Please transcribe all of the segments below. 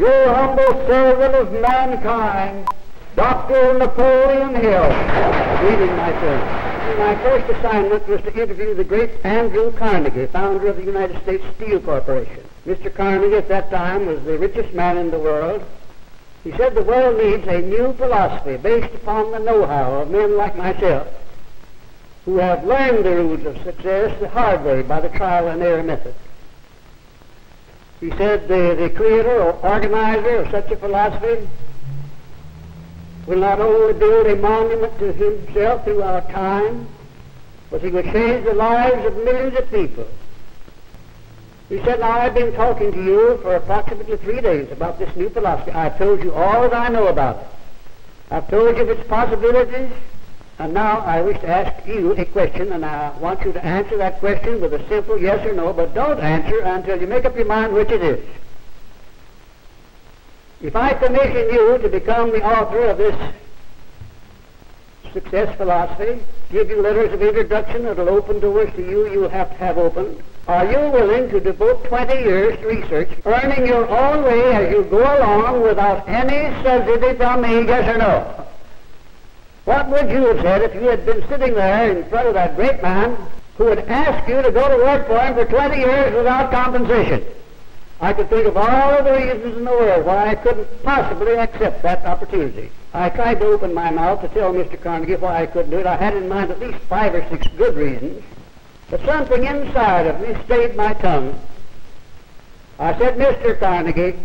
Your humble servant of mankind, Dr. Napoleon Hill. Reading my friend. My first assignment was to interview the great Andrew Carnegie, founder of the United States Steel Corporation. Mr. Carnegie at that time was the richest man in the world. He said the world needs a new philosophy based upon the know-how of men like myself who have learned the rules of success the hard way by the trial and error method. He said the, the creator or organizer of such a philosophy will not only build a monument to himself through our time, but he will change the lives of millions of people. He said, now I've been talking to you for approximately three days about this new philosophy. I've told you all that I know about it. I've told you of its possibilities, and now I wish to ask you a question, and I want you to answer that question with a simple yes or no, but don't answer until you make up your mind which it is. If I commission you to become the author of this success philosophy, give you letters of introduction that'll open doors to you you'll have to have opened, are you willing to devote 20 years to research, earning your own way as you go along without any subsidy from me, yes or no? What would you have said if you had been sitting there in front of that great man who had asked you to go to work for him for 20 years without compensation? I could think of all the reasons in the world why I couldn't possibly accept that opportunity. I tried to open my mouth to tell Mr. Carnegie why I couldn't do it. I had in mind at least five or six good reasons, but something inside of me stayed my tongue. I said, Mr. Carnegie,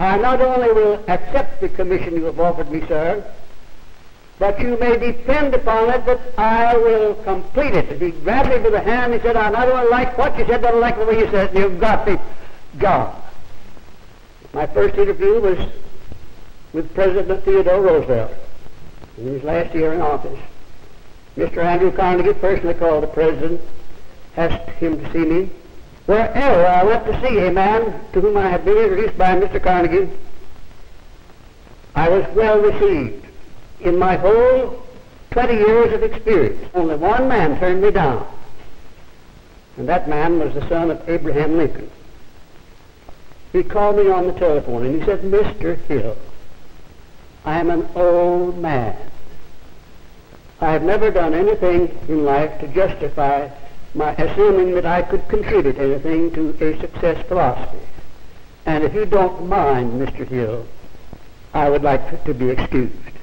I not only will accept the commission you have offered me, sir, but you may depend upon it that I will complete it. He grabbed me by the hand and he said, I not only like what you said, but I like the way you said it. You've got the job. My first interview was with President Theodore Roosevelt in his last year in office. Mr. Andrew Carnegie personally called the President, asked him to see me. Wherever I went to see a man to whom I had been introduced by Mr. Carnegie, I was well received. In my whole 20 years of experience, only one man turned me down. And that man was the son of Abraham Lincoln. He called me on the telephone and he said, Mr. Hill, I am an old man. I have never done anything in life to justify my assuming that I could contribute anything to a success philosophy. And if you don't mind, Mr. Hill, I would like to be excused.